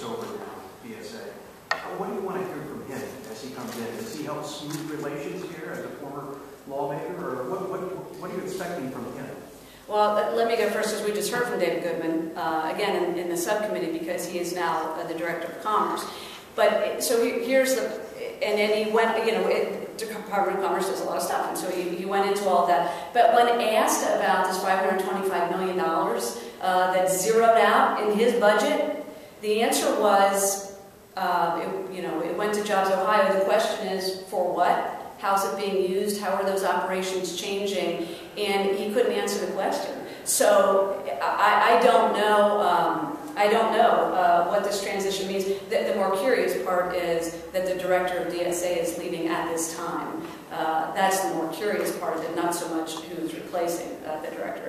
takes over now, DSA. Uh, What do you want to hear from him as he comes in? Does he help smooth relations here as a former lawmaker, or what, what, what are you expecting from him? Well, let- me go first, as we just heard from David Goodman, uh, again, in, in the subcommittee, because he is now uh, the Director of Commerce. But, uh, so he- here's the, and then he went, you know, it, Department of Commerce does a lot of stuff, and so he, he went into all that. But when asked about this $525 million uh, that's zeroed out in his budget, the answer was, uh, it, you know, it went to JobsOhio. The question is, for what? How's it being used? How are those operations changing? And he couldn't answer the question. So I, I don't know. Um, I don't know uh, what this transition means. The, the more curious part is that the director of DSA is leaving at this time. Uh, that's the more curious part of it, not so much who's replacing uh, the director.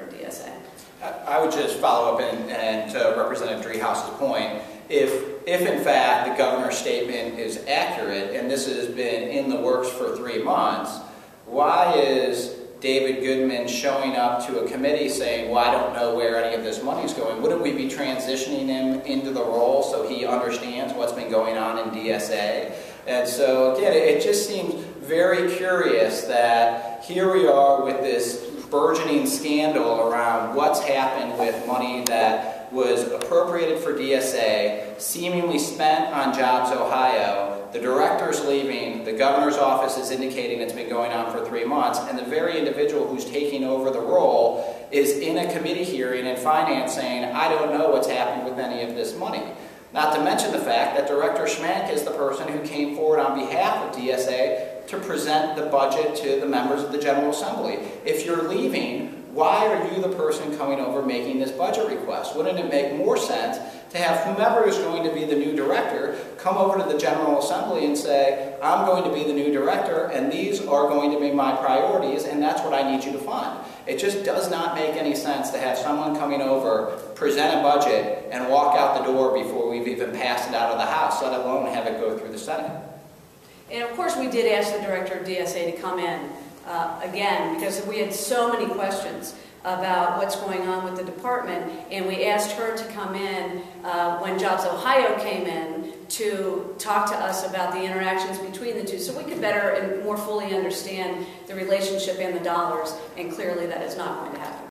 I would just follow up and, and to Representative Driehaus's point, if, if in fact the governor's statement is accurate, and this has been in the works for three months, why is David Goodman showing up to a committee saying, well, I don't know where any of this money is going? Wouldn't we be transitioning him into the role so he understands what's been going on in DSA? And so, again, it just seems very curious that here we are with this burgeoning scandal around what's happened with money that was appropriated for DSA, seemingly spent on JobsOhio. The director's leaving, the governor's office is indicating it's been going on for three months, and the very individual who's taking over the role is in a committee hearing in finance saying, I don't know what's happened with any of this money. Not to mention the fact that Director Schmenk is the person who came forward on behalf of DSA to present the budget to the members of the General Assembly. If you're leaving, why are you the person coming over making this budget request? Wouldn't it make more sense to have whomever is going to be the new director come over to the General Assembly and say, I'm going to be the new director and these are going to be my priorities and that's what I need you to fund. It just does not make any sense to have someone coming over, present a budget, and walk out the door before we've even passed it out of the House, let alone have it go through the Senate. And of course, we did ask the director of DSA to come in uh, again because we had so many questions about what's going on with the department, and we asked her to come in uh, when JobsOhio came in to talk to us about the interactions between the two so we could better and more fully understand the relationship and the dollars, and clearly that is not going to happen.